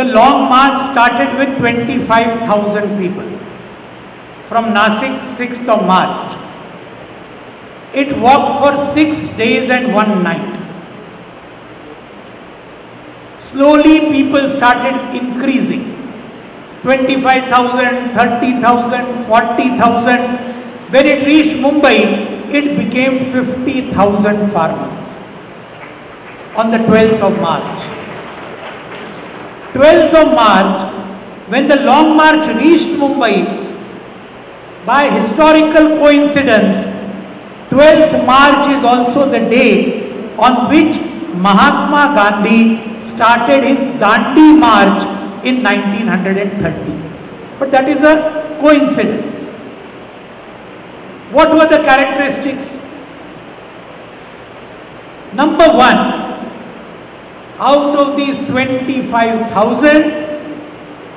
The long march started with 25,000 people from Nasik 6th of March. It walked for six days and one night. Slowly people started increasing. 25,000, 30,000, 40,000. When it reached Mumbai, it became 50,000 farmers on the 12th of March. 12th of March, when the long march reached Mumbai, by historical coincidence, 12th March is also the day on which Mahatma Gandhi started his Dandi March in 1930. But that is a coincidence. What were the characteristics? Number one, out of these 25,000,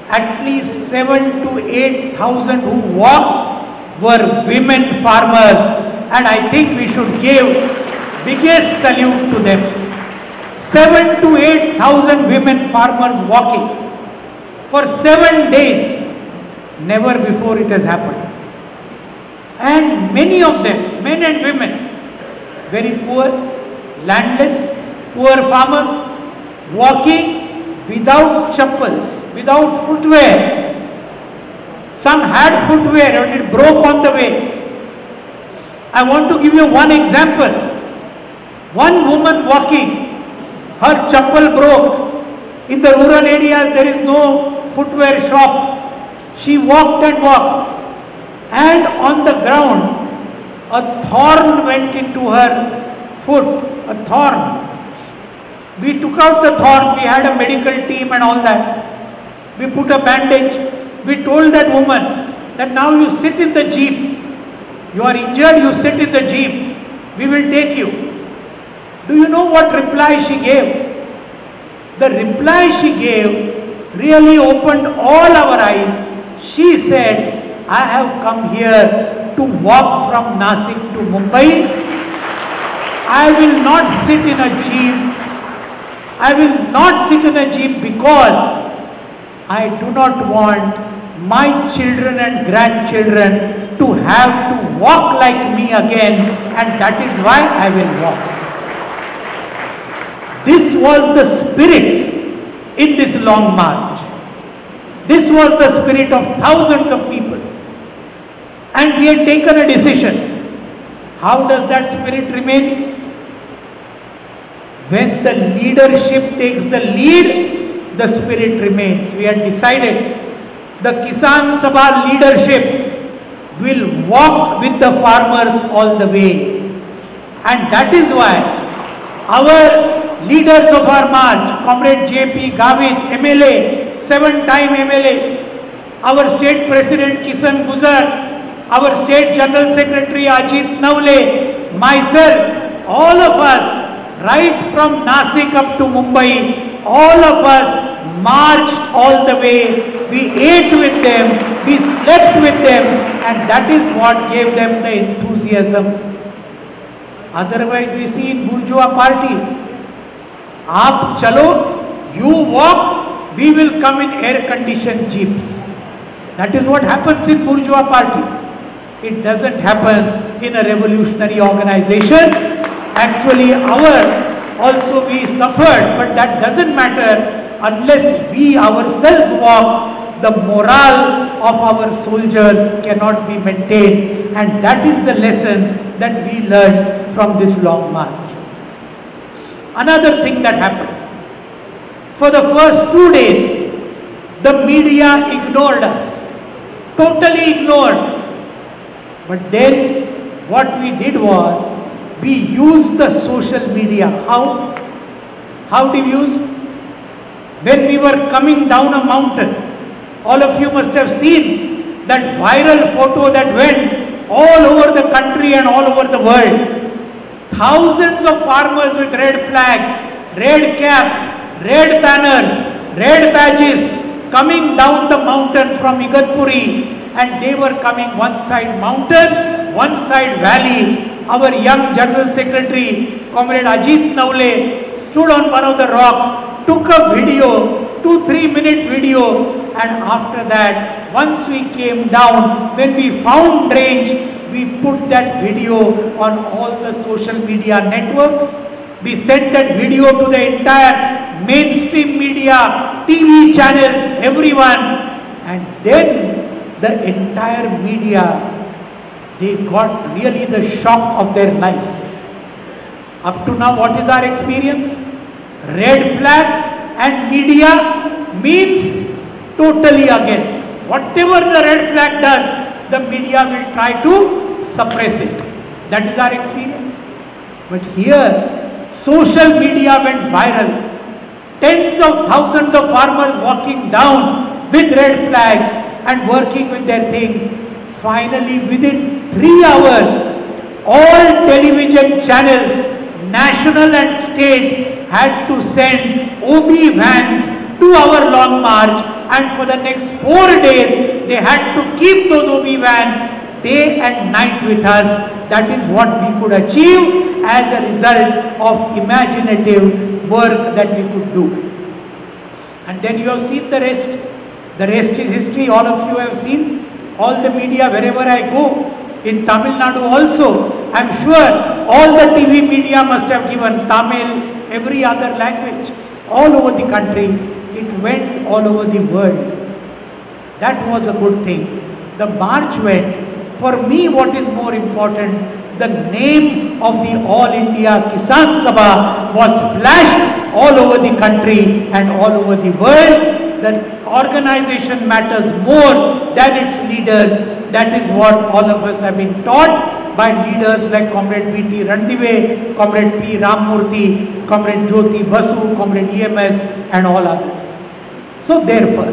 at least 7 to 8,000 who walked were women farmers and I think we should give biggest salute to them. 7 to 8,000 women farmers walking for 7 days. Never before it has happened. And many of them, men and women, very poor, landless, poor farmers, walking without chappals, without footwear. Some had footwear and it broke on the way. I want to give you one example. One woman walking, her chappal broke. In the rural areas there is no footwear shop. She walked and walked and on the ground a thorn went into her foot, a thorn. We took out the thorn, we had a medical team and all that. We put a bandage. We told that woman that now you sit in the jeep. You are injured, you sit in the jeep. We will take you. Do you know what reply she gave? The reply she gave really opened all our eyes. She said, I have come here to walk from Nasik to Mumbai. I will not sit in a jeep. I will not sit in a jeep because I do not want my children and grandchildren to have to walk like me again and that is why I will walk. This was the spirit in this long march. This was the spirit of thousands of people. And we had taken a decision. How does that spirit remain? When the leadership takes the lead, the spirit remains. We had decided the Kisan Sabha leadership will walk with the farmers all the way. And that is why our leaders of our march, Comrade JP Gavit, MLA, seven-time MLA, our state president Kisan Gujar, our state general secretary Ajit Navle, myself, all of us, right from Nasik up to Mumbai, all of us marched all the way. We ate with them, we slept with them, and that is what gave them the enthusiasm. Otherwise, we see in bourgeois parties, आप चलो, you walk, we will come in air-conditioned jeeps. That is what happens in bourgeois parties. It doesn't happen in a revolutionary organization. Actually, our also we suffered, but that doesn't matter unless we ourselves walk. The morale of our soldiers cannot be maintained, and that is the lesson that we learned from this long march. Another thing that happened. For the first two days, the media ignored us. Totally ignored. But then what we did was, we used the social media. How? How did we use? When we were coming down a mountain, all of you must have seen that viral photo that went all over the country and all over the world. Thousands of farmers with red flags, red caps, red banners, red badges coming down the mountain from Igatpuri and they were coming one side mountain, one side valley. Our young General Secretary, Comrade Ajit Navle, stood on one of the rocks, took a video two, three minute video and after that, once we came down, when we found range, we put that video on all the social media networks. We sent that video to the entire mainstream media, TV channels, everyone. And then the entire media, they got really the shock of their lives. Up to now, what is our experience? Red flag and media means totally against. Whatever the red flag does, the media will try to suppress it. That is our experience. But here, social media went viral. Tens of thousands of farmers walking down with red flags and working with their thing. Finally, within three hours, all television channels, national and state, had to send OB vans to our long march and for the next four days they had to keep those OB vans day and night with us. That is what we could achieve as a result of imaginative work that we could do. And then you have seen the rest. The rest is history. All of you have seen. All the media, wherever I go, in Tamil Nadu also, I am sure all the TV media must have given Tamil, every other language, all over the country. It went all over the world. That was a good thing. The march went. For me, what is more important, the name of the All India Kisan Sabha was flashed all over the country and all over the world. The organization matters more than its leaders. That is what all of us have been taught by leaders like Comrade B.T. Ranadive, Comrade P. Ramamurthy, Comrade Jyoti Basu, Comrade EMS and all others. So therefore,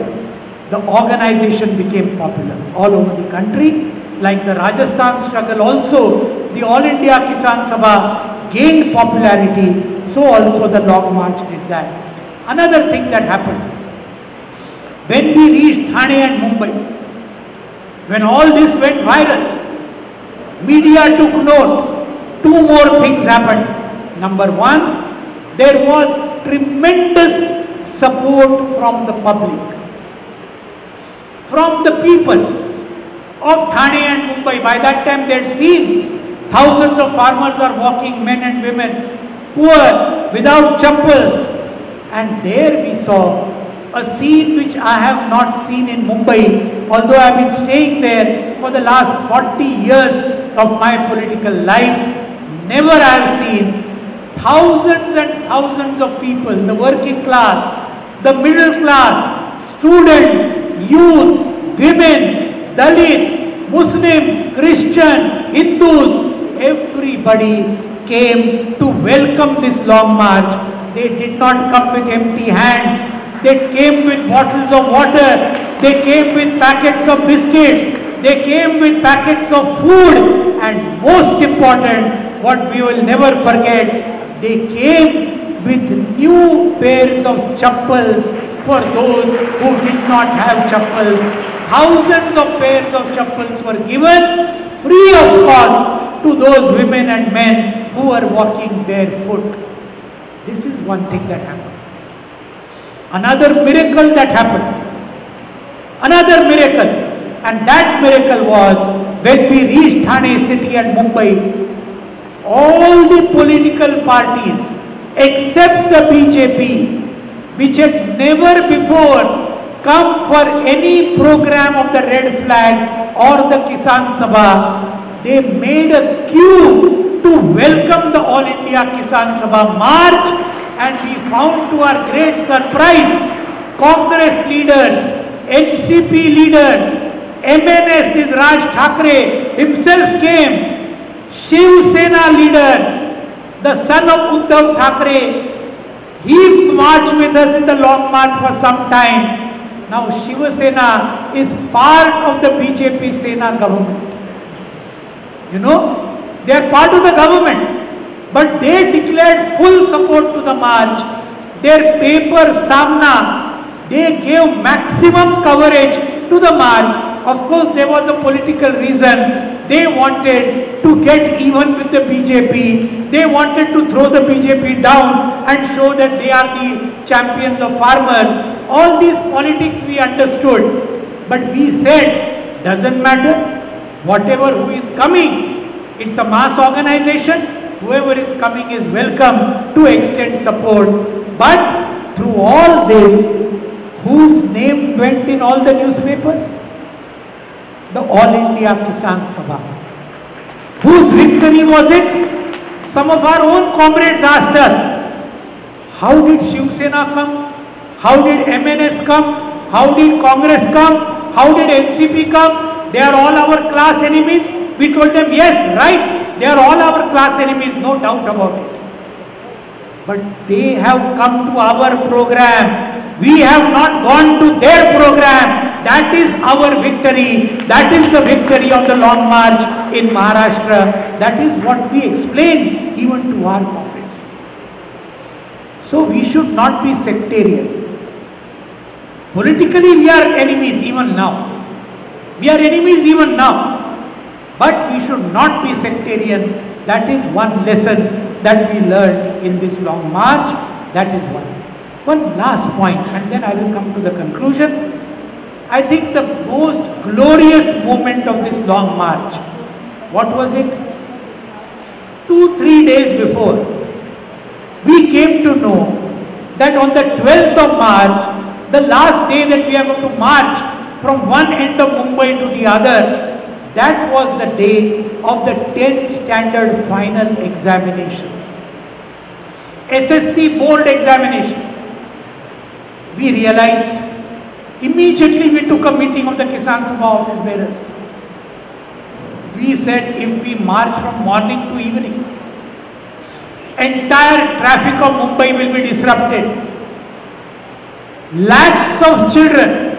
the organization became popular all over the country. Like the Rajasthan struggle also, the All India Kisan Sabha gained popularity, so also the Long March did that. Another thing that happened, when we reached Thane and Mumbai, when all this went viral, Media took note. Two more things happened. Number one, there was tremendous support from the public, from the people of Thane and Mumbai. By that time they had seen thousands of farmers are walking, men and women, poor, without chappals. And there we saw a scene which I have not seen in Mumbai, although I have been staying there for the last 40 years of my political life. Never I have seen thousands and thousands of people, the working class, the middle class, students, youth, women, Dalit, Muslim, Christian, Hindus, everybody came to welcome this long march. They did not come with empty hands. They came with bottles of water. They came with packets of biscuits. They came with packets of food. And most important, what we will never forget, they came with new pairs of chappals for those who did not have chappals. Thousands of pairs of chappals were given free of cost to those women and men who were walking barefoot. This is one thing that happened. Another miracle that happened. Another miracle. And that miracle was when we reached Thane city and Mumbai, all the political parties except the BJP, which had never before come for any program of the red flag or the Kisan Sabha, they made a queue to welcome the All India Kisan Sabha march and we found to our great surprise, Congress leaders, NCP leaders, MNS, this Raj Thackeray himself came, Shiv Sena leaders, the son of Uddhav Thackeray, he marched with us in the long march for some time. Now Shiv Sena is part of the BJP Sena government. You know, they are part of the government. But they declared full support to the march. Their paper Samna, they gave maximum coverage to the march. Of course, there was a political reason. They wanted to get even with the BJP. They wanted to throw the BJP down and show that they are the champions of farmers. All these politics we understood. But we said, doesn't matter. Whatever who is coming, it's a mass organization. Whoever is coming is welcome to extend support. But through all this, whose name went in all the newspapers? The All India Kisan Sabha. Whose victory was it? Some of our own comrades asked us, how did Shiv Sena come? How did MNS come? How did Congress come? How did NCP come? They are all our class enemies. We told them, yes, right, they are all our class enemies, no doubt about it. But they have come to our program. We have not gone to their program. That is our victory. That is the victory of the long march in Maharashtra. That is what we explain even to our comrades. So we should not be sectarian. Politically we are enemies even now. We are enemies even now. But we should not be sectarian. That is one lesson that we learned in this long march. That is one. One last point and then I will come to the conclusion. I think the most glorious moment of this long march, what was it? Two, three days before, we came to know that on the 12th of March, the last day that we are going to march from one end of Mumbai to the other, that was the day of the 10th standard final examination. SSC board examination. We realized Immediately we took a meeting of the Kisan Sabha office bearers. We said if we march from morning to evening, entire traffic of Mumbai will be disrupted. Lakhs of children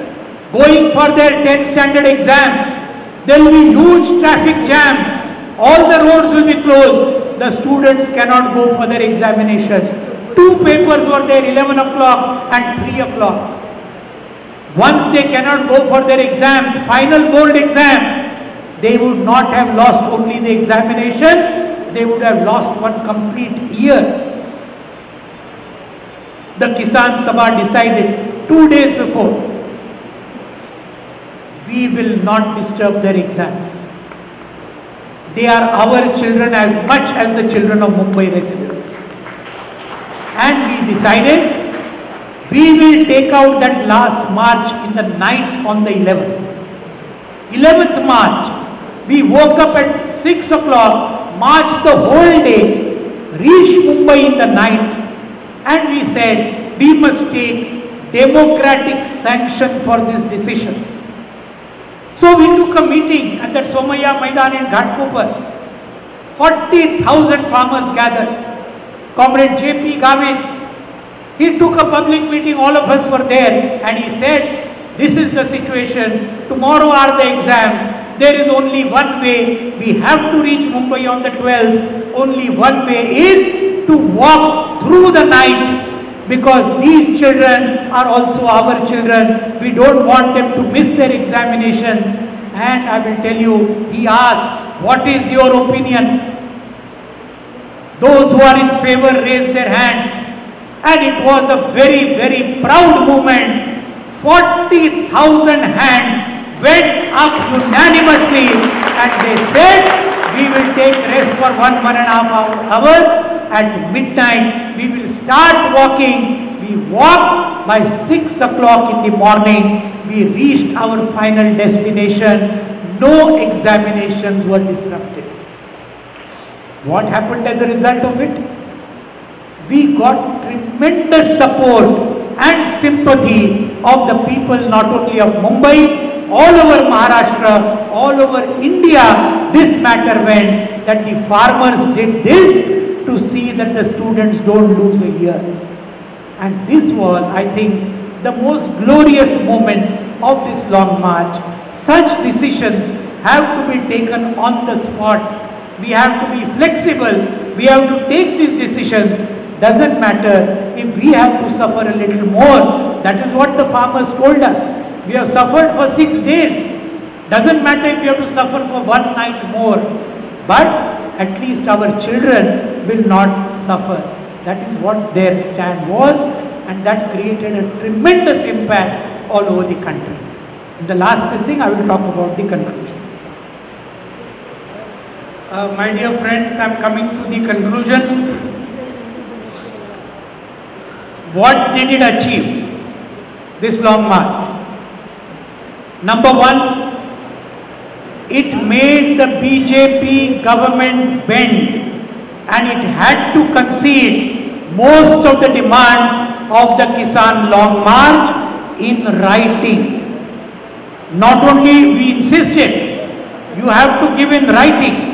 going for their 10th standard exams. There will be huge traffic jams. All the roads will be closed. The students cannot go for their examination. Two papers were there, 11 o'clock and 3 o'clock. Once they cannot go for their exams, final board exam, they would not have lost only the examination, they would have lost one complete year. The Kisan Sabha decided two days before, we will not disturb their exams. They are our children as much as the children of Mumbai residents. And we decided we will take out that last march in the night on the 11th. 11th March, we woke up at 6 o'clock, marched the whole day, reached Mumbai in the night, and we said we must take democratic sanction for this decision. So we took a meeting at that Somaiya Maidan in Ghatkopar. 40,000 farmers gathered. Comrade J.P. Gavit he took a public meeting, all of us were there, and he said, this is the situation, tomorrow are the exams, there is only one way, we have to reach Mumbai on the 12th, only one way is to walk through the night because these children are also our children. We don't want them to miss their examinations. And I will tell you, he asked, what is your opinion? Those who are in favor raise their hands and it was a very, very proud moment. 40,000 hands went up unanimously and they said, we will take rest for one, one and a half hour. At midnight, we will start walking. We walked by 6 o'clock in the morning. We reached our final destination. No examinations were disrupted. What happened as a result of it? we got tremendous support and sympathy of the people not only of Mumbai, all over Maharashtra, all over India, this matter went that the farmers did this to see that the students don't lose a year. And this was, I think, the most glorious moment of this long march. Such decisions have to be taken on the spot. We have to be flexible. We have to take these decisions doesn't matter if we have to suffer a little more. That is what the farmers told us. We have suffered for six days. Doesn't matter if we have to suffer for one night more. But at least our children will not suffer. That is what their stand was. and that created a tremendous impact all over the country. The last this thing, I will talk about the conclusion. Uh, my dear friends, I am coming to the conclusion. What did it achieve, this long march? Number one, it made the BJP government bend and it had to concede most of the demands of the Kisan Long March in writing. Not only we insisted, you have to give in writing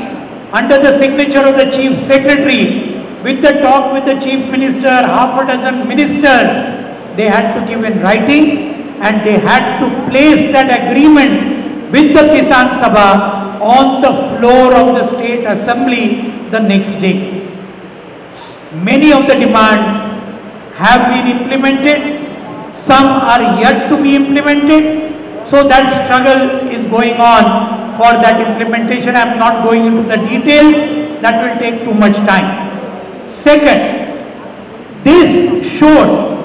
under the signature of the chief secretary with the talk with the chief minister, half a dozen ministers, they had to give in writing and they had to place that agreement with the Kisan Sabha on the floor of the state assembly the next day. Many of the demands have been implemented, some are yet to be implemented, so that struggle is going on for that implementation. I am not going into the details, that will take too much time. Second, this showed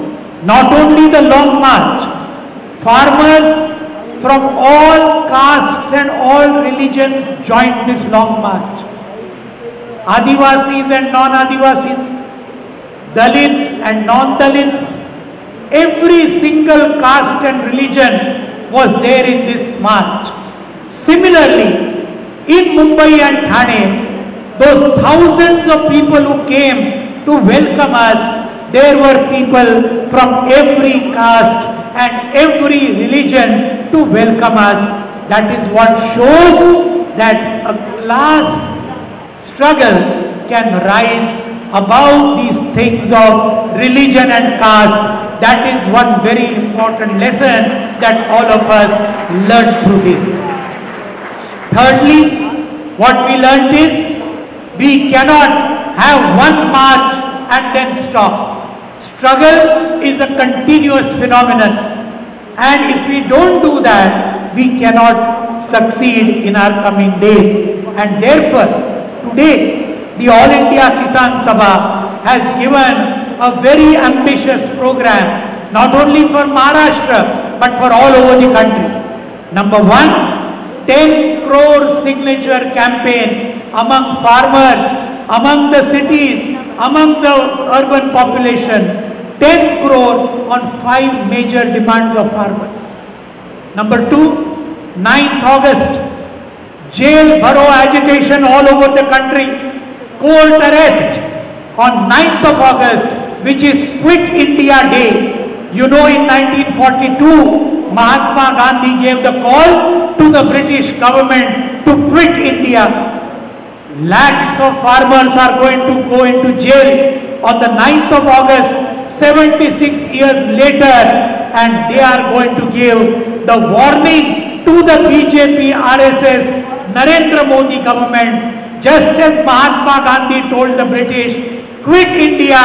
not only the long march, farmers from all castes and all religions joined this long march. Adivasis and non-Adivasis, Dalits and non-Dalits, every single caste and religion was there in this march. Similarly, in Mumbai and Thane, those thousands of people who came to welcome us, there were people from every caste and every religion to welcome us. That is what shows that a class struggle can rise above these things of religion and caste. That is one very important lesson that all of us learned through this. Thirdly, what we learned is we cannot have one march and then stop. Struggle is a continuous phenomenon and if we don't do that, we cannot succeed in our coming days. And therefore, today, the All India Kisan Sabha has given a very ambitious program, not only for Maharashtra, but for all over the country. Number one, 10 crore signature campaign among farmers, among the cities, among the urban population. 10 crore on 5 major demands of farmers. Number 2, 9th August, jail bharo agitation all over the country, court arrest on 9th of August, which is Quit India Day. You know in 1942, Mahatma Gandhi gave the call to the British government to quit India. Lakhs of farmers are going to go into jail on the 9th of August, 76 years later, and they are going to give the warning to the BJP, RSS, Narendra Modi government, just as Mahatma Gandhi told the British, quit India,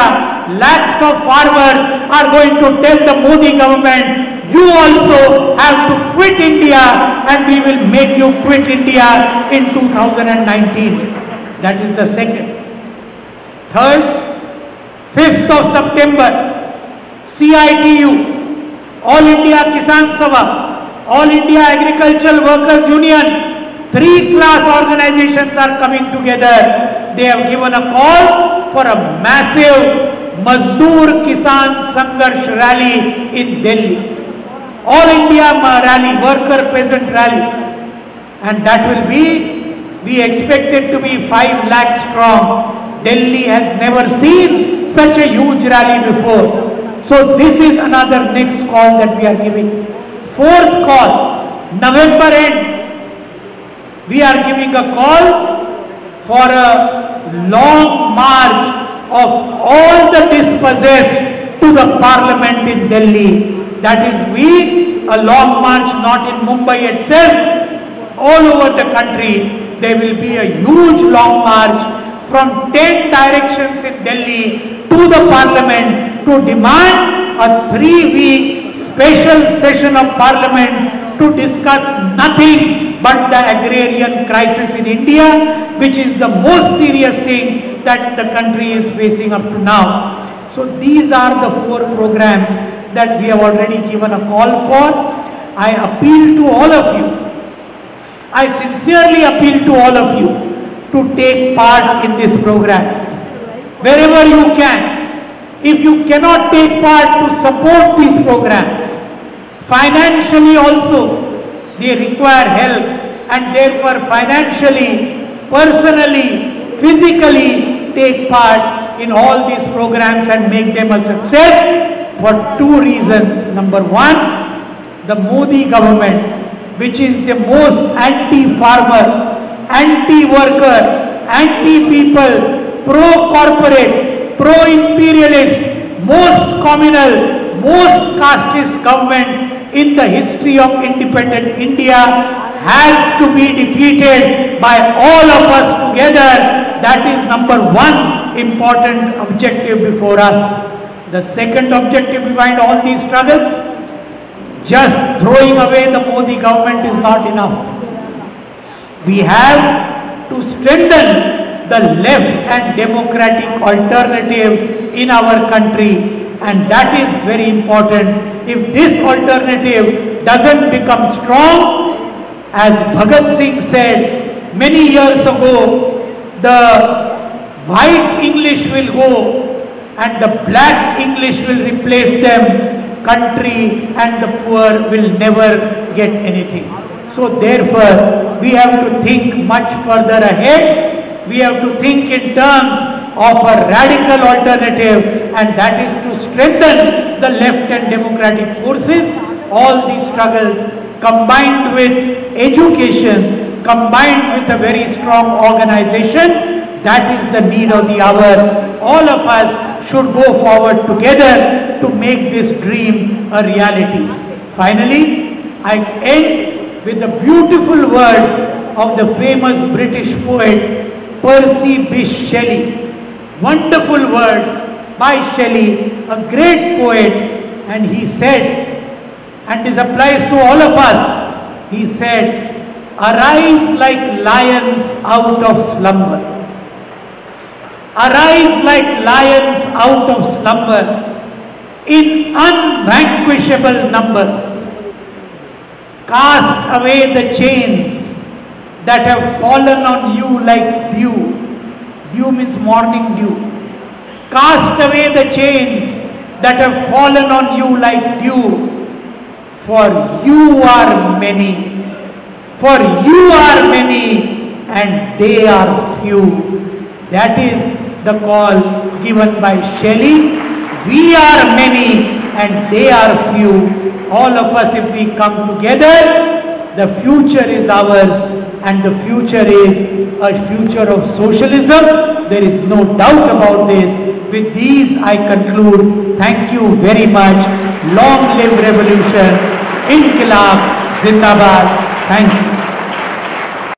lakhs of farmers are going to tell the Modi government, you also have to quit India and we will make you quit India in 2019. That is the second. Third, 5th of September, CITU, All India Kisan Sabha, All India Agricultural Workers Union, three class organizations are coming together. They have given a call for a massive Mazdoor Kisan Sangharsh rally in Delhi. All India rally, worker peasant rally. And that will be, we expect it to be 5 lakh strong. Delhi has never seen such a huge rally before. So this is another next call that we are giving. Fourth call, November end, we are giving a call for a long march of all the dispossessed to the parliament in Delhi. That is we, a long march not in Mumbai itself, all over the country, there will be a huge long march from 10 directions in Delhi to the parliament to demand a three-week special session of parliament to discuss nothing but the agrarian crisis in India, which is the most serious thing that the country is facing up to now. So these are the four programs that we have already given a call for. I appeal to all of you. I sincerely appeal to all of you to take part in these programs. Wherever you can. If you cannot take part to support these programs, financially also they require help and therefore financially, personally, physically take part in all these programs and make them a success for two reasons. Number one, the Modi government, which is the most anti-farmer, anti-worker, anti-people, pro-corporate, pro-imperialist, most communal, most casteist government in the history of independent India has to be defeated by all of us together. That is number one important objective before us. The second objective behind all these struggles, just throwing away the Modi government is not enough. We have to strengthen the left and democratic alternative in our country and that is very important. If this alternative doesn't become strong, as Bhagat Singh said many years ago, the white English will go and the black English will replace them. Country and the poor will never get anything. So therefore, we have to think much further ahead. We have to think in terms of a radical alternative and that is to strengthen the left and democratic forces. All these struggles combined with education, combined with a very strong organization, that is the need of the hour. All of us should go forward together to make this dream a reality. Finally, I end with the beautiful words of the famous British poet Percy Bysshe Shelley. Wonderful words by Shelley, a great poet, and he said, and this applies to all of us, he said, arise like lions out of slumber arise like lions out of slumber in unvanquishable numbers. Cast away the chains that have fallen on you like dew. Dew means morning dew. Cast away the chains that have fallen on you like dew. For you are many. For you are many and they are few. That is the call given by Shelley. We are many and they are few. All of us if we come together, the future is ours and the future is a future of socialism. There is no doubt about this. With these I conclude. Thank you very much. Long live revolution. Inqilab Zindabad. Thank you.